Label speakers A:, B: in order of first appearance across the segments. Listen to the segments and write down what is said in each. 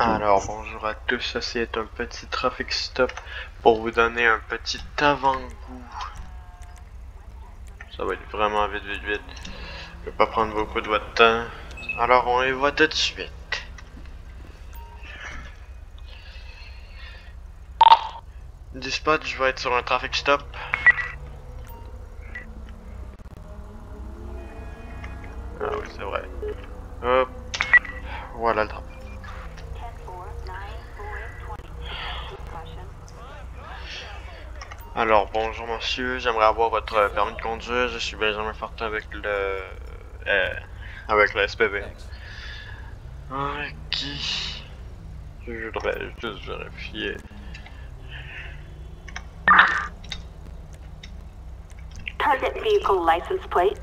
A: Alors bonjour à tous, ceci est un petit traffic stop pour vous donner un petit avant-goût. Ça va être vraiment vite vite vite. Je vais pas prendre beaucoup de temps. Alors on y va tout de suite. Dispatch, je vais être sur un traffic stop. Ah oui, c'est vrai. Hop. Voilà le trafic. Alors, bonjour monsieur, j'aimerais avoir votre permis de conduire. Je suis Benjamin Fortin avec le... Euh, avec le SPV. Ok. Je voudrais juste vérifier.
B: Target vehicle license plate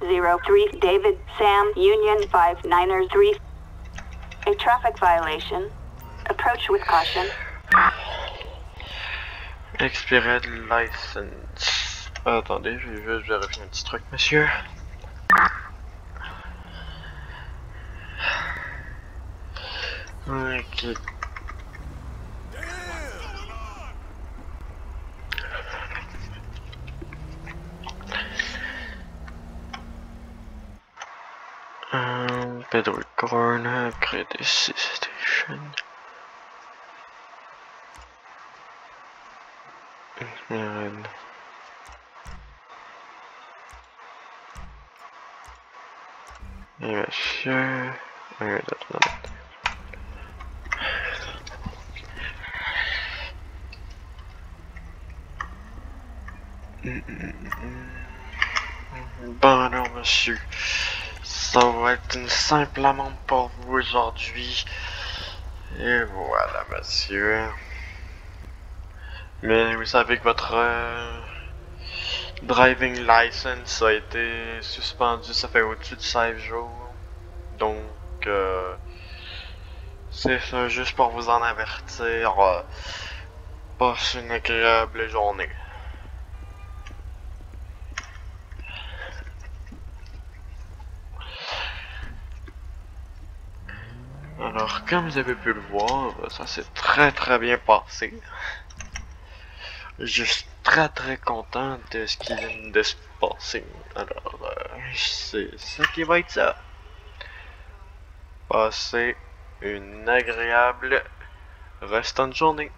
B: 03 David Sam Union 593. A traffic violation. Approach with caution.
A: Expired license. Attendez, je vais juste vérifier un petit truc, monsieur. Ok. Um, Pedro Corner, Credit Station. Et monsieur... Oui, attends, attends. Bon alors monsieur, ça va être une simple amende pour vous aujourd'hui. Et voilà monsieur. Mais vous savez que votre euh, driving license a été suspendu, ça fait au-dessus de 16 jours. Donc, euh, c'est ça juste pour vous en avertir. Euh, passe une agréable journée. Alors, comme vous avez pu le voir, ça s'est très très bien passé. Je suis très très content de ce qui vient de se passer. Alors, euh, c'est ça qui va être ça. Passez une agréable restante journée.